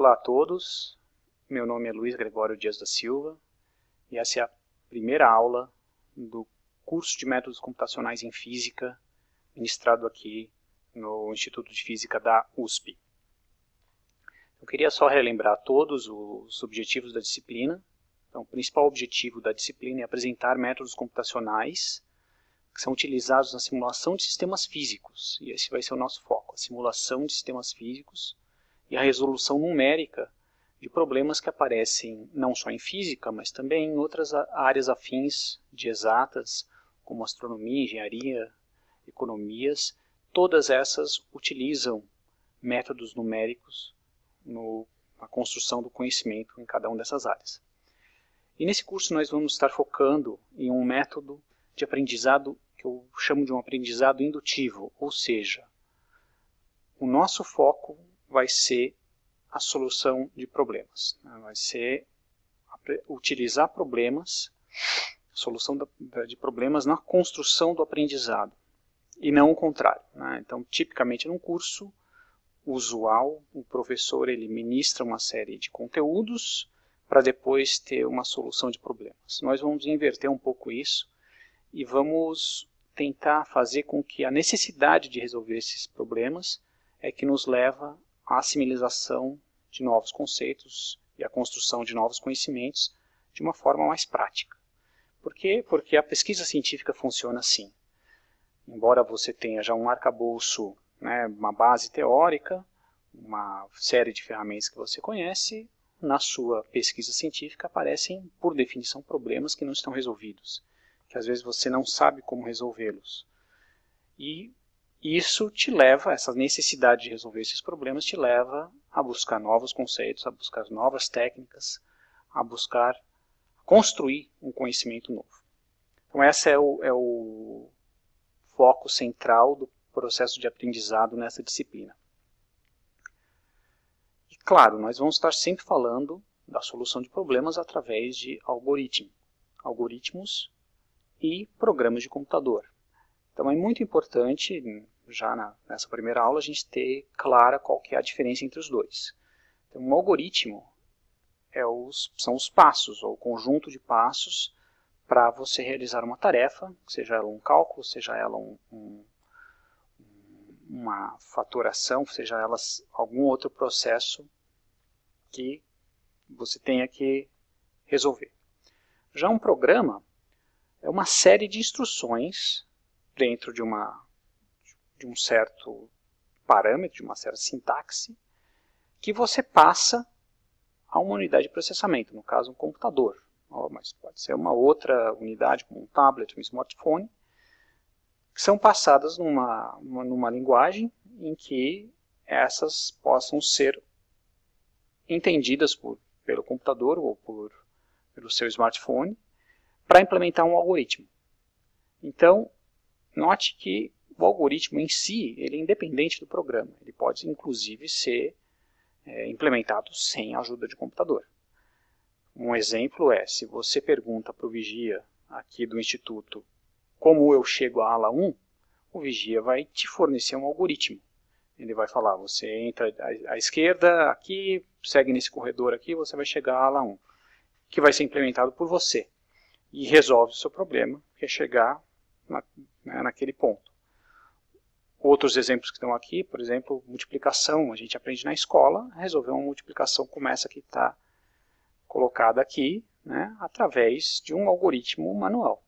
Olá a todos, meu nome é Luiz Gregório Dias da Silva e essa é a primeira aula do curso de Métodos Computacionais em Física ministrado aqui no Instituto de Física da USP. Eu queria só relembrar a todos os objetivos da disciplina. Então, o principal objetivo da disciplina é apresentar métodos computacionais que são utilizados na simulação de sistemas físicos, e esse vai ser o nosso foco, a simulação de sistemas físicos e a resolução numérica de problemas que aparecem não só em física, mas também em outras áreas afins de exatas, como astronomia, engenharia, economias. Todas essas utilizam métodos numéricos no, na construção do conhecimento em cada uma dessas áreas. E nesse curso nós vamos estar focando em um método de aprendizado que eu chamo de um aprendizado indutivo, ou seja, o nosso foco vai ser a solução de problemas. Né? Vai ser utilizar problemas, solução de problemas na construção do aprendizado e não o contrário. Né? Então, tipicamente num curso usual, o professor ele ministra uma série de conteúdos para depois ter uma solução de problemas. Nós vamos inverter um pouco isso e vamos tentar fazer com que a necessidade de resolver esses problemas é que nos leva a assimilização de novos conceitos e a construção de novos conhecimentos de uma forma mais prática. Por quê? Porque a pesquisa científica funciona assim. Embora você tenha já um arcabouço, né, uma base teórica, uma série de ferramentas que você conhece, na sua pesquisa científica aparecem, por definição, problemas que não estão resolvidos, que às vezes você não sabe como resolvê-los. E isso te leva, essa necessidade de resolver esses problemas te leva a buscar novos conceitos, a buscar novas técnicas, a buscar construir um conhecimento novo. Então esse é o, é o foco central do processo de aprendizado nessa disciplina. E claro, nós vamos estar sempre falando da solução de problemas através de algoritmos, algoritmos e programas de computador. Então é muito importante, já na, nessa primeira aula, a gente ter clara qual que é a diferença entre os dois. Então, um algoritmo é os, são os passos, ou o conjunto de passos para você realizar uma tarefa, seja ela um cálculo, seja ela um, um, uma fatoração, seja ela algum outro processo que você tenha que resolver. Já um programa é uma série de instruções dentro de, uma, de um certo parâmetro, de uma certa sintaxe, que você passa a uma unidade de processamento, no caso um computador, mas pode ser uma outra unidade, como um tablet, um smartphone, que são passadas numa, numa, linguagem em que essas possam ser entendidas por, pelo computador ou por, pelo seu smartphone para implementar um algoritmo. Então, Note que o algoritmo em si ele é independente do programa. Ele pode, inclusive, ser é, implementado sem a ajuda de computador. Um exemplo é, se você pergunta para o vigia aqui do Instituto como eu chego à ala 1, o vigia vai te fornecer um algoritmo. Ele vai falar, você entra à, esquerda, aqui, segue nesse corredor aqui, você vai chegar à ala 1, que vai ser implementado por você. E resolve o seu problema, que é chegar na, né, naquele ponto. Outros exemplos que estão aqui, por exemplo, multiplicação. A gente aprende na escola resolver uma multiplicação como essa que está colocada aqui, né, através de um algoritmo manual.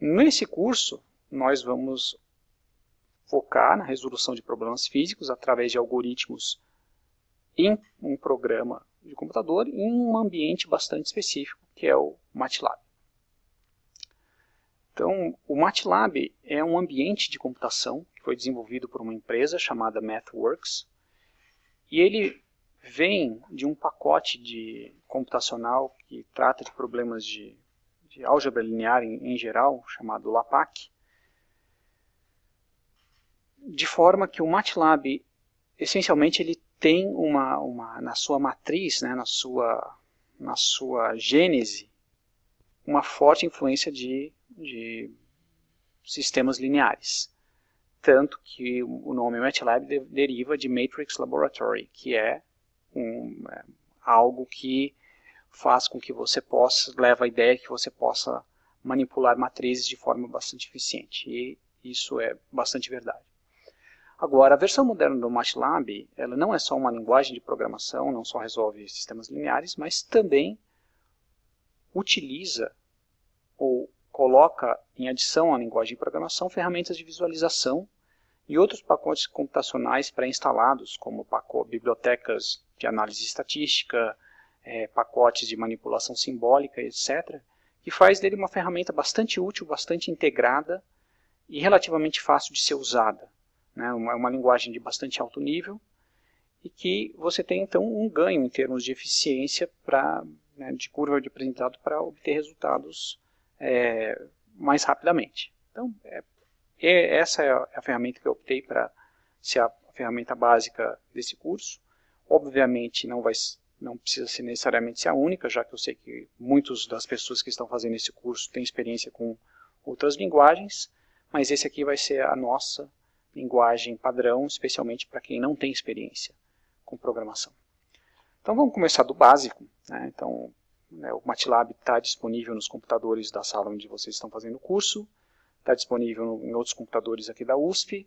Nesse curso, nós vamos focar na resolução de problemas físicos através de algoritmos em um programa de computador em um ambiente bastante específico, que é o MATLAB. Então, o MATLAB é um ambiente de computação que foi desenvolvido por uma empresa chamada MathWorks. E ele vem de um pacote de computacional que trata de problemas de, de álgebra linear em, em geral, chamado LAPACK, de forma que o MATLAB, essencialmente, ele tem uma, uma na sua matriz, né, na, sua, na sua gênese, uma forte influência de de sistemas lineares. Tanto que o nome MATLAB deriva de Matrix Laboratory, que é um, é, algo que faz com que você possa, leva a ideia que você possa manipular matrizes de forma bastante eficiente. E isso é bastante verdade. Agora, a versão moderna do MATLAB, ela não é só uma linguagem de programação, não só resolve sistemas lineares, mas também utiliza ou coloca em adição à linguagem de programação ferramentas de visualização e outros pacotes computacionais pré-instalados, como bibliotecas de análise estatística, é, pacotes de manipulação simbólica, etc., que faz dele uma ferramenta bastante útil, bastante integrada e relativamente fácil de ser usada né, uma, uma linguagem de bastante alto nível, e que você tem então um ganho em termos de eficiência pra, né, de curva de aprendizado para obter resultados é, mais rapidamente. Então, é, essa é a, é a, ferramenta que eu optei para ser a ferramenta básica desse curso. Obviamente, não, vai, não precisa ser necessariamente ser a única, já que eu sei que muitas das pessoas que estão fazendo esse curso têm experiência com outras linguagens, mas esse aqui vai ser a nossa linguagem padrão, especialmente para quem não tem experiência com programação. Então vamos começar do básico. Né? Então, né, o MATLAB está disponível nos computadores da sala onde vocês estão fazendo o curso, está disponível em outros computadores aqui da USP,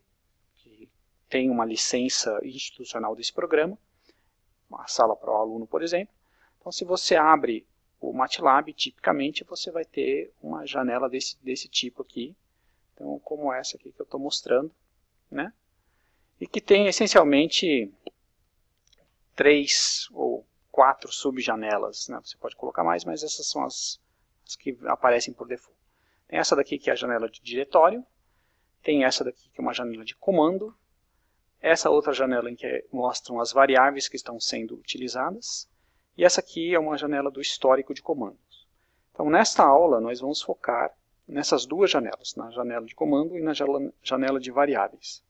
que tem uma licença institucional desse programa, uma sala para o aluno, por exemplo. Então, se você abre o MATLAB, tipicamente você vai ter uma janela desse, desse tipo aqui, então, como essa aqui que eu estou mostrando, né? e que tem essencialmente três ou quatro subjanelas. Né? Você pode colocar mais, mas essas são as, as que aparecem por default. Tem essa daqui que é a janela de diretório, tem essa daqui que é uma janela de comando, essa outra janela em que mostram as variáveis que estão sendo utilizadas, e essa aqui é uma janela do histórico de comandos. Então, nesta aula, nós vamos focar nessas duas janelas, na janela de comando e na janela de variáveis.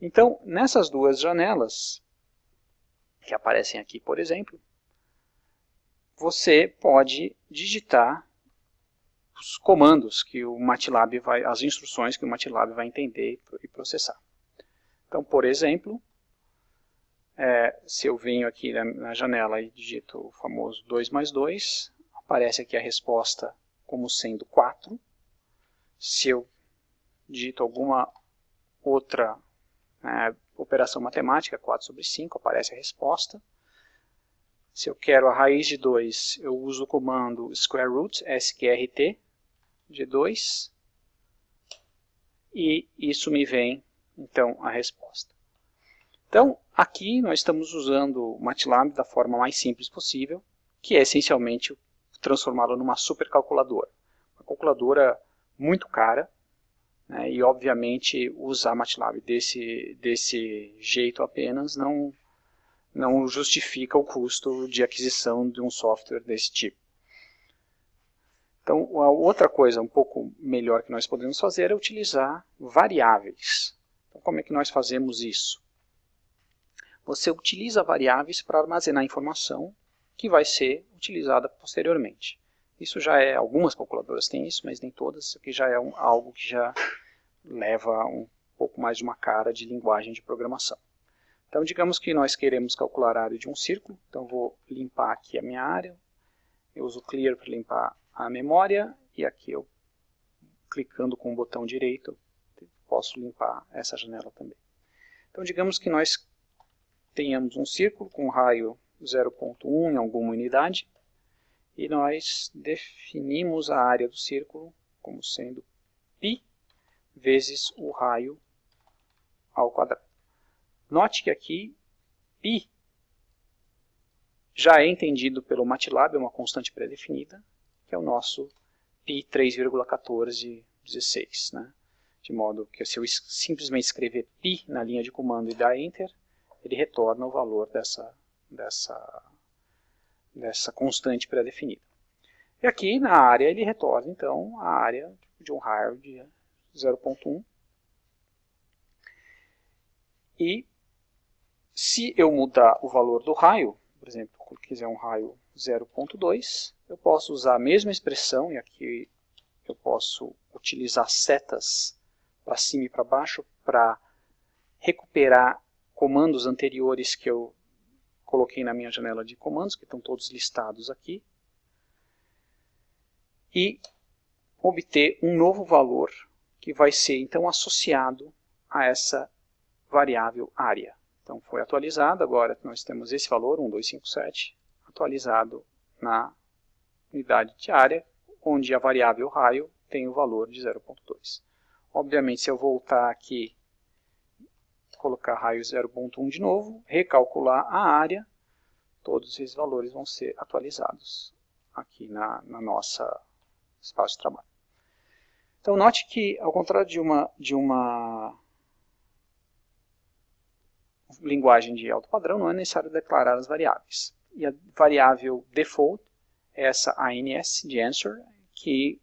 Então, nessas duas janelas, que aparecem aqui, por exemplo, você pode digitar os comandos que o MATLAB vai, as instruções que o MATLAB vai entender e processar. Então, por exemplo, é, se eu venho aqui na, na janela e digito o famoso 2 mais 2, aparece aqui a resposta como sendo 4. Se eu digito alguma outra né, operação matemática, 4 sobre 5, aparece a resposta. Se eu quero a raiz de 2, eu uso o comando square root, sqrt, de 2, e isso me vem, então, a resposta. Então, aqui nós estamos usando o MATLAB da forma mais simples possível, que é essencialmente transformá-lo numa supercalculadora. Uma calculadora muito cara, né, e obviamente usar MATLAB desse, desse jeito apenas não, não justifica o custo de aquisição de um software desse tipo. Então, a outra coisa um pouco melhor que nós podemos fazer é utilizar variáveis. Então, como é que nós fazemos isso? Você utiliza variáveis para armazenar informação que vai ser utilizada posteriormente. Isso já é, algumas calculadoras têm isso, mas nem todas, isso aqui já é um, algo que já leva um pouco mais de uma cara de linguagem de programação. Então, digamos que nós queremos calcular a área de um círculo, então vou limpar aqui a minha área, eu uso Clear para limpar a memória, e aqui eu, clicando com o botão direito, posso limpar essa janela também. Então, digamos que nós tenhamos um círculo com raio 0.1 em alguma unidade, e nós definimos a área do círculo como sendo π vezes o raio ao quadrado. Note que aqui π já é entendido pelo MATLAB, é uma constante pré-definida, que é o nosso π 3,1416. Né? De modo que se eu simplesmente escrever π na linha de comando e dar Enter, ele retorna o valor dessa dessa, dessa constante pré-definida. E aqui na área ele retorna então a área de um raio de 0.1. E se eu mudar o valor do raio, por exemplo, se quiser um raio 0.2, eu posso usar a mesma expressão, e aqui eu posso utilizar setas para cima e para baixo para recuperar comandos anteriores que eu coloquei na minha janela de comandos, que estão todos listados aqui, e obter um novo valor que vai ser então associado a essa variável área. Então foi atualizado, agora nós temos esse valor, 1257, atualizado na unidade de área, onde a variável raio tem o valor de 0.2. Obviamente, se eu voltar aqui, colocar raio 0.1 de novo, recalcular a área, todos esses valores vão ser atualizados aqui na, na nossa espaço de trabalho. Então, note que, ao contrário de uma, de uma linguagem de alto padrão, não é necessário declarar as variáveis. E a variável default é essa ANS de answer, que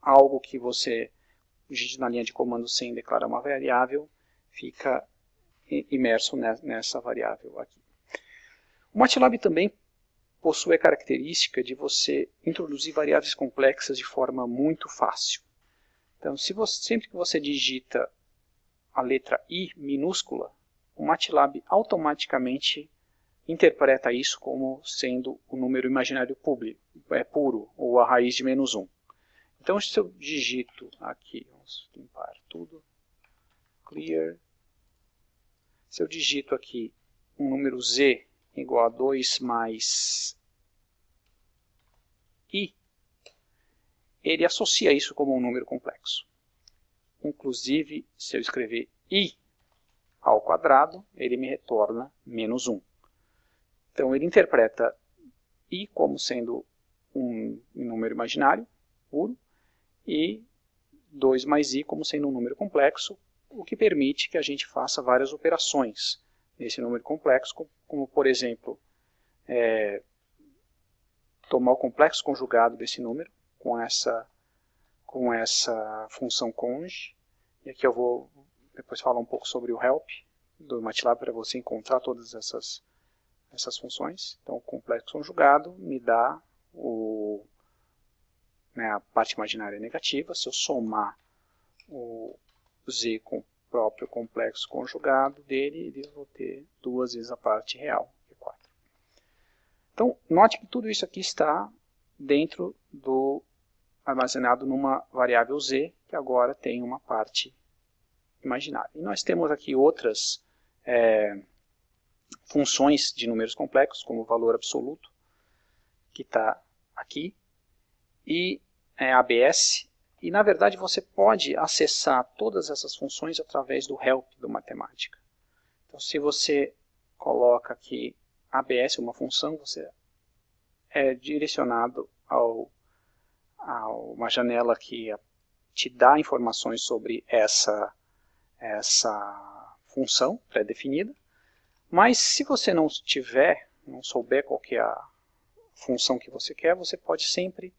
algo que você digite na linha de comando sem declarar uma variável fica imerso nessa variável aqui. O MATLAB também possui a característica de você introduzir variáveis complexas de forma muito fácil. Então, se você, sempre que você digita a letra I minúscula, o MATLAB automaticamente interpreta isso como sendo o número imaginário público, é puro, ou a raiz de menos 1. Então, se eu digito aqui, vamos limpar tudo, clear, se eu digito aqui um número z igual a 2 mais i, ele associa isso como um número complexo. Inclusive, se eu escrever i ao quadrado, ele me retorna menos 1. Então, ele interpreta i como sendo um número imaginário, puro, e 2 mais i como sendo um número complexo, o que permite que a gente faça várias operações nesse número complexo, como, por exemplo, é, tomar o complexo conjugado desse número com essa, com essa função conj. E aqui eu vou depois falar um pouco sobre o help do MATLAB para você encontrar todas essas, essas funções. Então, o complexo conjugado me dá o, né, a parte imaginária negativa. Se eu somar o z com o próprio complexo conjugado dele, eu vou ter duas vezes a parte real, que é 4. Então, note que tudo isso aqui está dentro do armazenado numa variável z, que agora tem uma parte imaginária. E nós temos aqui outras é, funções de números complexos, como o valor absoluto, que está aqui, e é, ABS, e na verdade você pode acessar todas essas funções através do help do matemática. Então se você coloca aqui ABS, uma função, você é direcionado ao, a uma janela que te dá informações sobre essa, essa função pré-definida. Mas se você não tiver, não souber qual é a função que você quer, você pode sempre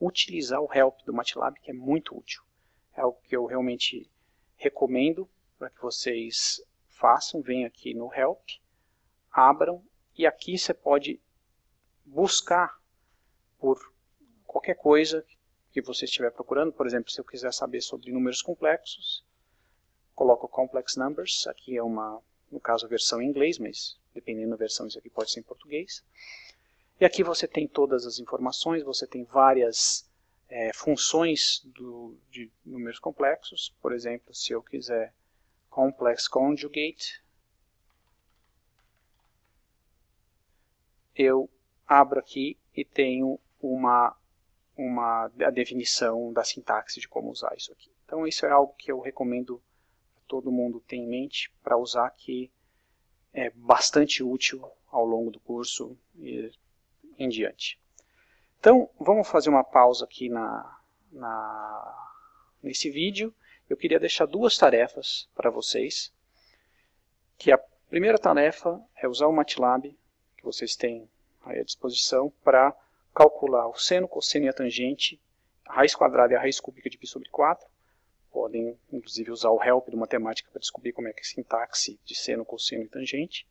utilizar o help do MATLAB, que é muito útil. É algo que eu realmente recomendo para que vocês façam. Venham aqui no help, abram e aqui você pode buscar por qualquer coisa que você estiver procurando. Por exemplo, se eu quiser saber sobre números complexos, coloco complex numbers. Aqui é uma, no caso, a versão em inglês, mas dependendo da versão, isso aqui pode ser em português. E aqui você tem todas as informações, você tem várias é, funções do, de números complexos. Por exemplo, se eu quiser complex conjugate, eu abro aqui e tenho uma, uma a definição da sintaxe de como usar isso aqui. Então isso é algo que eu recomendo todo mundo ter em mente para usar que é bastante útil ao longo do curso e em diante. Então, vamos fazer uma pausa aqui na, na, nesse vídeo. Eu queria deixar duas tarefas para vocês. Que a primeira tarefa é usar o MATLAB, que vocês têm à disposição, para calcular o seno, cosseno e a tangente, a raiz quadrada e a raiz cúbica de π sobre 4. Podem, inclusive, usar o help do matemática para descobrir como é que é a sintaxe de seno, cosseno e tangente.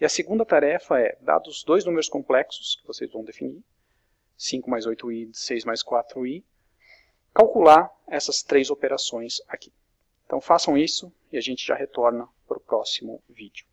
E a segunda tarefa é, dados dois números complexos, que vocês vão definir, 5 mais 8i, 6 mais 4i, calcular essas três operações aqui. Então façam isso e a gente já retorna para o próximo vídeo.